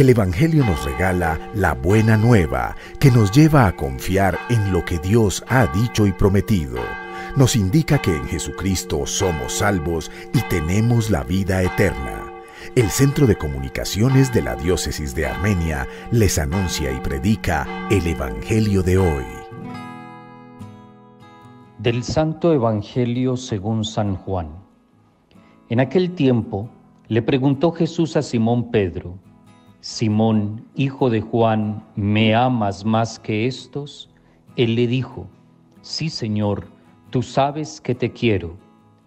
El Evangelio nos regala la buena nueva que nos lleva a confiar en lo que Dios ha dicho y prometido. Nos indica que en Jesucristo somos salvos y tenemos la vida eterna. El Centro de Comunicaciones de la Diócesis de Armenia les anuncia y predica el Evangelio de hoy. Del Santo Evangelio según San Juan. En aquel tiempo le preguntó Jesús a Simón Pedro, Simón, hijo de Juan, ¿me amas más que estos? Él le dijo, Sí, Señor, tú sabes que te quiero.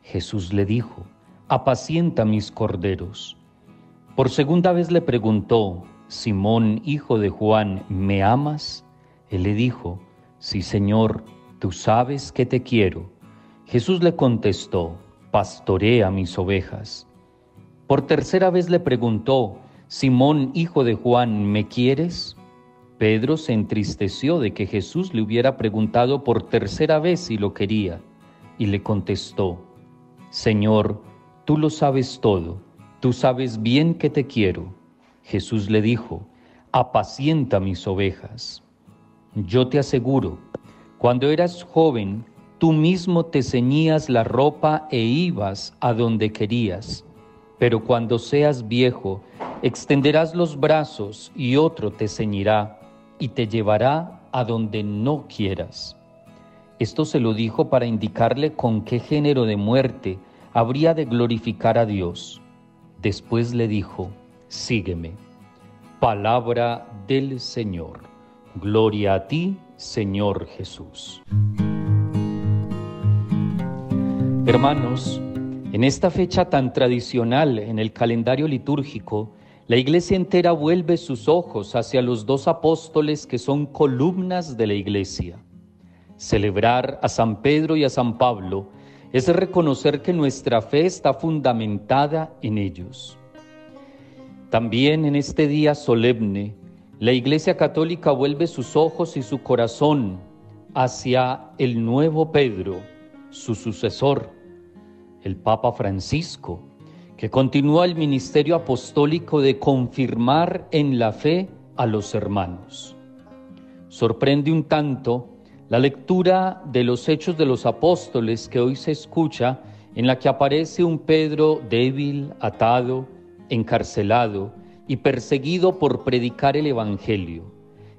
Jesús le dijo, Apacienta mis corderos. Por segunda vez le preguntó, Simón, hijo de Juan, ¿me amas? Él le dijo, Sí, Señor, tú sabes que te quiero. Jesús le contestó, Pastorea mis ovejas. Por tercera vez le preguntó, Simón, hijo de Juan, ¿me quieres? Pedro se entristeció de que Jesús le hubiera preguntado por tercera vez si lo quería, y le contestó, Señor, tú lo sabes todo, tú sabes bien que te quiero. Jesús le dijo, apacienta mis ovejas. Yo te aseguro, cuando eras joven, tú mismo te ceñías la ropa e ibas a donde querías, pero cuando seas viejo, Extenderás los brazos y otro te ceñirá y te llevará a donde no quieras. Esto se lo dijo para indicarle con qué género de muerte habría de glorificar a Dios. Después le dijo, sígueme. Palabra del Señor. Gloria a ti, Señor Jesús. Hermanos, en esta fecha tan tradicional en el calendario litúrgico, la iglesia entera vuelve sus ojos hacia los dos apóstoles que son columnas de la iglesia. Celebrar a San Pedro y a San Pablo es reconocer que nuestra fe está fundamentada en ellos. También en este día solemne, la Iglesia Católica vuelve sus ojos y su corazón hacia el nuevo Pedro, su sucesor, el Papa Francisco, que continúa el ministerio apostólico de confirmar en la fe a los hermanos. Sorprende un tanto la lectura de los hechos de los apóstoles que hoy se escucha, en la que aparece un Pedro débil, atado, encarcelado y perseguido por predicar el Evangelio,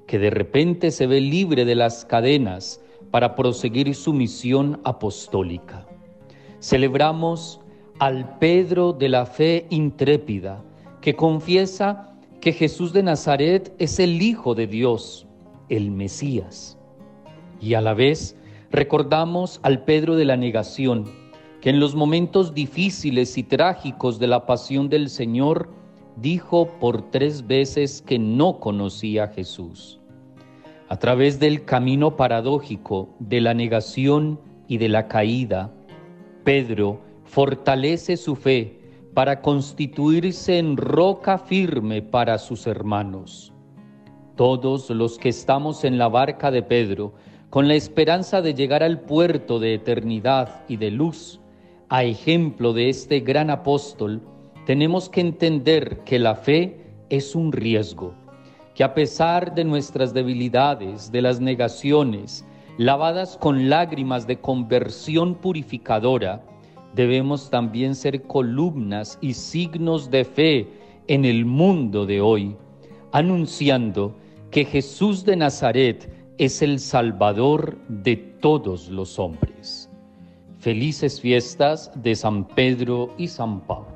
que de repente se ve libre de las cadenas para proseguir su misión apostólica. Celebramos al Pedro de la fe intrépida, que confiesa que Jesús de Nazaret es el Hijo de Dios, el Mesías. Y a la vez recordamos al Pedro de la negación, que en los momentos difíciles y trágicos de la pasión del Señor dijo por tres veces que no conocía a Jesús. A través del camino paradójico de la negación y de la caída, Pedro fortalece su fe para constituirse en roca firme para sus hermanos. Todos los que estamos en la barca de Pedro, con la esperanza de llegar al puerto de eternidad y de luz, a ejemplo de este gran apóstol, tenemos que entender que la fe es un riesgo, que a pesar de nuestras debilidades, de las negaciones, lavadas con lágrimas de conversión purificadora, debemos también ser columnas y signos de fe en el mundo de hoy, anunciando que Jesús de Nazaret es el Salvador de todos los hombres. Felices fiestas de San Pedro y San Pablo.